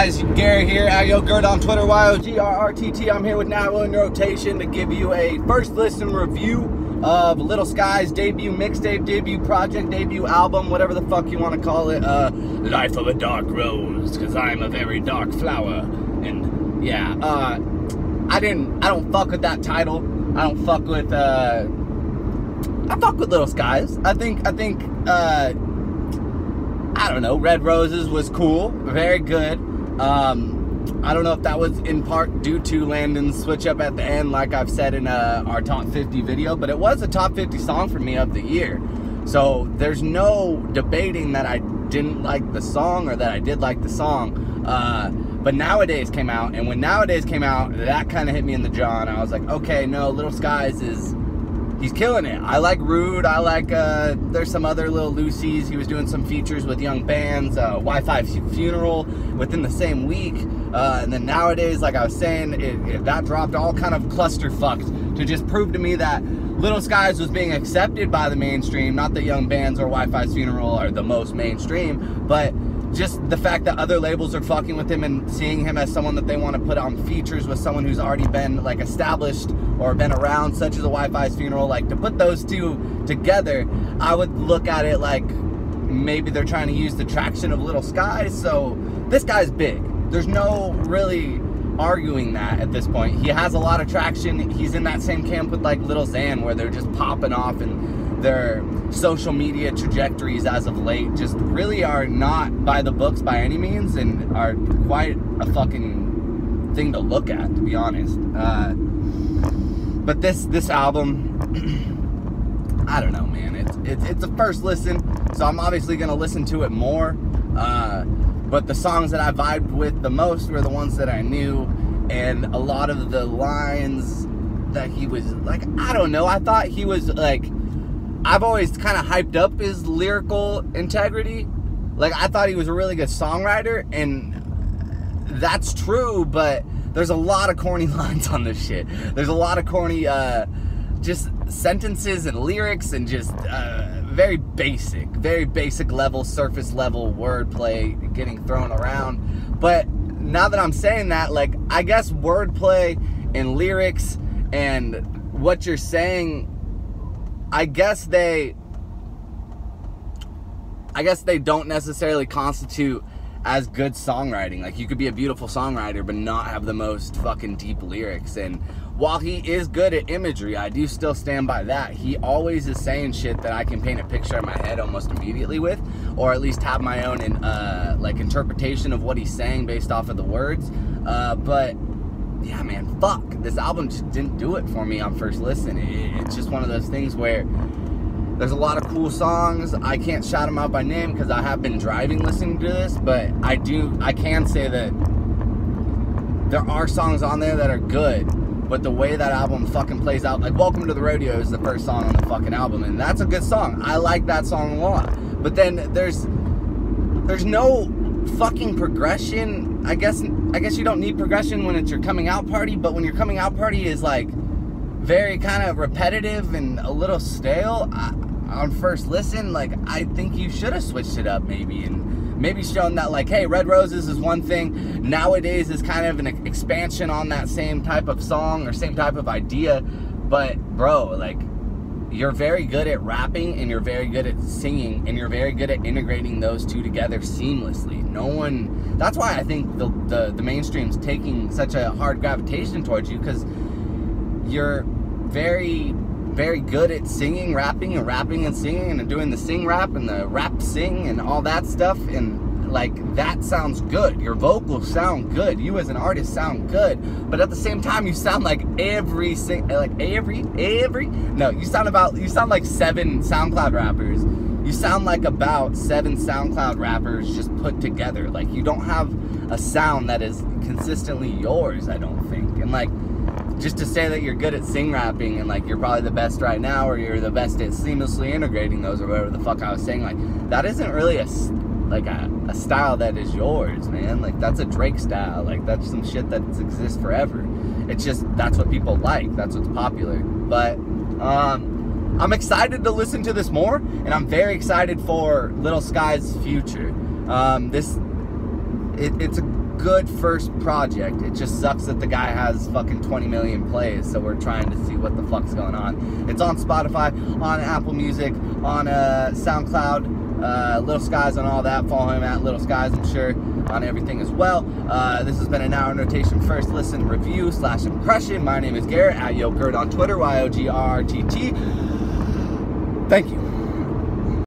Guys, Gary here, Yo Gert on Twitter, Y-O-G-R-R-T-T. I'm here with Now in Rotation to give you a first listen review of Lil Skies' debut mixtape, debut project, debut album, whatever the fuck you want to call it. Uh, Life of a Dark Rose, because I'm a very dark flower. And yeah, uh, I didn't, I don't fuck with that title. I don't fuck with, uh, I fuck with Lil Skies. I think, I think, uh, I don't know, Red Roses was cool, very good. Um, I don't know if that was in part due to Landon's switch up at the end, like I've said in uh, our top 50 video, but it was a top 50 song for me of the year. So there's no debating that I didn't like the song or that I did like the song. Uh, but Nowadays came out, and when Nowadays came out, that kind of hit me in the jaw, and I was like, okay, no, Lil Skies is he's killing it. I like Rude. I like, uh, there's some other little Lucy's. He was doing some features with Yung Bans, uh, Wi-Fi Funeral within the same week. Uh, and then nowadays, like I was saying, it, it, that dropped all kind of cluster fucked to just prove to me that Lil Skies was being accepted by the mainstream. Not that Yung Bans or Wifisfuneral are the most mainstream, but just the fact that other labels are fucking with him and seeing him as someone that they want to put on features with someone who's already been like established or been around, such as a Wifisfuneral, like to put those two together, I would look at it like maybe they're trying to use the traction of Lil Skies. So this guy's big. There's no really arguing that at this point. He has a lot of traction. He's in that same camp with like Lil Xan where they're just popping off and their social media trajectories as of late just really are not by the books by any means and are quite a fucking thing to look at to be honest. Uh, but this this album I don't know man. It's, it's it's a first listen so I'm obviously gonna listen to it more. Uh, but the songs that I vibed with the most were the ones that I knew and a lot of the lines that he was like I don't know. I thought he was like I've always kind of hyped up his lyrical integrity. Like I thought he was a really good songwriter, and that's true. But there's a lot of corny lines on this shit. There's a lot of corny, uh, just sentences and lyrics, and just uh, very basic, very basic level, surface level wordplay getting thrown around. But now that I'm saying that, like I guess wordplay and lyrics and what you're saying I guess they I guess they don't necessarily constitute as good songwriting. Like you could be a beautiful songwriter but not have the most fucking deep lyrics and while he is good at imagery, I do still stand by that. He always is saying shit that I can paint a picture in my head almost immediately with, or at least have my own in, uh, like interpretation of what he's saying based off of the words. Uh, but yeah, man, fuck. This album just didn't do it for me on first listen. It, it's just one of those things where there's a lot of cool songs. I can't shout them out by name because I have been driving listening to this, but I do, I can say that there are songs on there that are good, but the way that album fucking plays out, like Welcome to the Rodeo is the first song on the fucking album, and that's a good song. I like that song a lot. But then there's, there's no fucking progression. I guess I guess you don't need progression when it's your coming out party, but when your coming out party is like very kind of repetitive and a little stale I, on first listen, like I think you should have switched it up maybe and maybe shown that like, hey, Red Roses is one thing. Nowadays is kind of an expansion on that same type of song or same type of idea. But bro, like you're very good at rapping and you're very good at singing and you're very good at integrating those two together seamlessly. No one that's why I think the the, the mainstream's taking such a hard gravitation towards you because you're very very good at singing, rapping and rapping and singing and doing the sing rap and the rap sing and all that stuff and like that sounds good. Your vocals sound good. You as an artist sound good. But at the same time, you sound like every sing, like every every. No, you sound about you sound like seven SoundCloud rappers. You sound like about seven SoundCloud rappers just put together. Like you don't have a sound that is consistently yours. I don't think. And like just to say that you're good at sing rapping and like you're probably the best right now or you're the best at seamlessly integrating those or whatever the fuck I was saying like that isn't really a like a, a style that is yours, man. Like that's a Drake style. Like that's some shit that exists forever. It's just that's what people like. That's what's popular. But um, I'm excited to listen to this more, and I'm very excited for Lil Skies' future. Um, this it, it's a good first project. It just sucks that the guy has fucking 20 million plays, so we're trying to see what the fuck's going on. It's on Spotify, on Apple Music, on uh, SoundCloud, uh, Lil Skies, on all that. Follow him at Lil Skies, I'm sure, on everything as well. Uh, this has been an hour notation first listen review slash impression. My name is Garrett at YoGurt on Twitter, Y O G R T T. Thank you.